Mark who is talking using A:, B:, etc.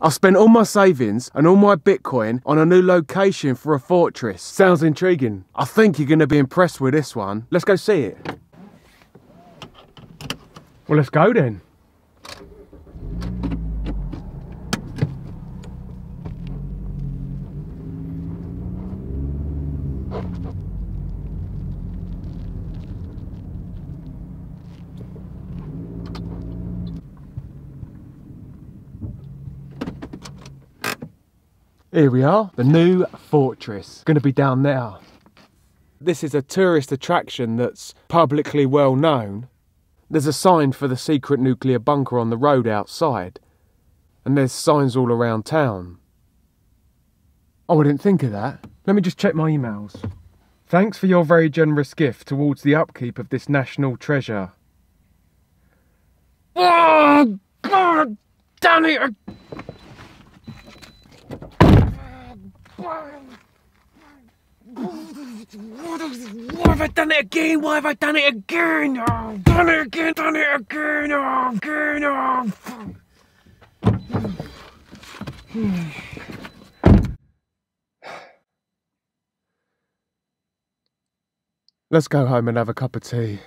A: I've spent all my savings and all my Bitcoin on a new location for a fortress. Sounds intriguing. I think you're going to be impressed with this one. Let's go see it. Well, let's go then. Here we are, the new fortress. To be down there. This is a tourist attraction that's publicly well known. There's a sign for the secret nuclear bunker on the road outside, and there's signs all around town. Oh, I didn't think of that. Let me just check my emails. Thanks for your very generous gift towards the upkeep of this national treasure. Oh, God damn it! Why have I done it again? Why have I done it again? Oh, done it again, done it again, oh, again, oh. Let's go home and have a cup of tea.